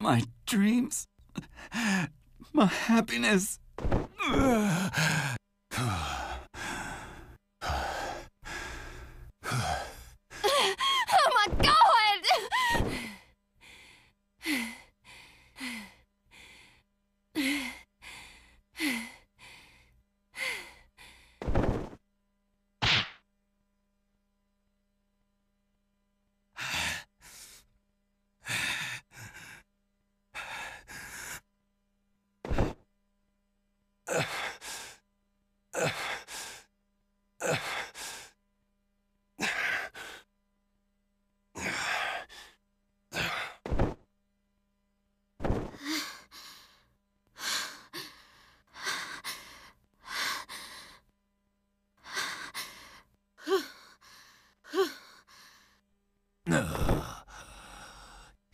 my dreams, my happiness.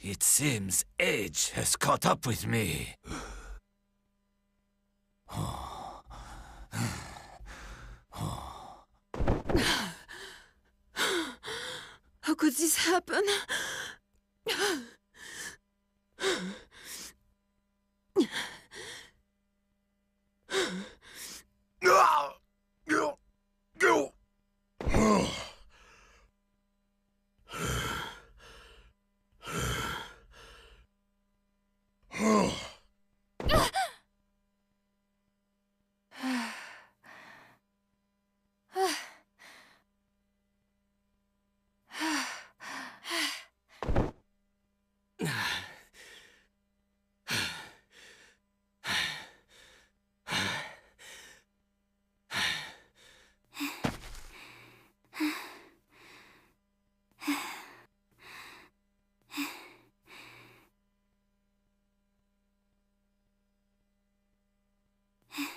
It seems age has caught up with me. How could this happen?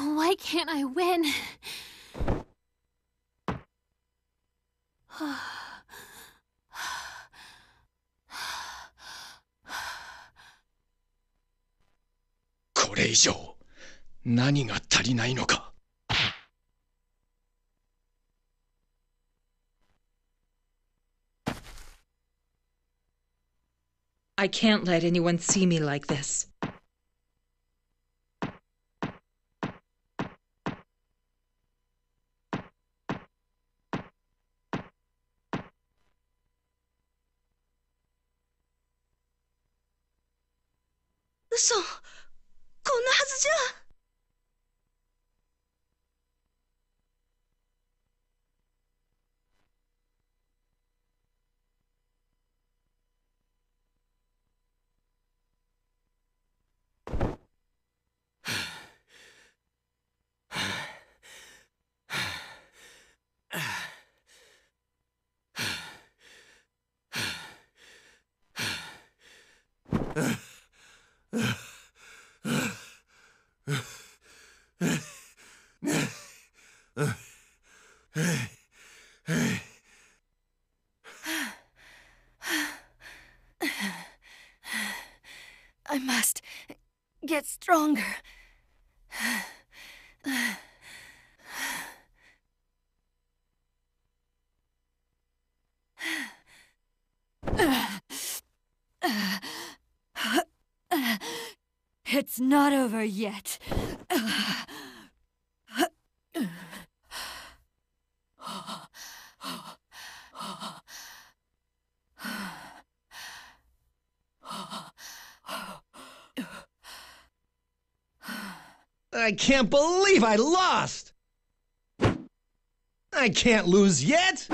Why can't I win? これ以上何が足りないのか I can't let anyone see me like this. 嘘こんなはずじゃ。Ugh. Get stronger. It's not over yet. I can't believe I lost! I can't lose yet!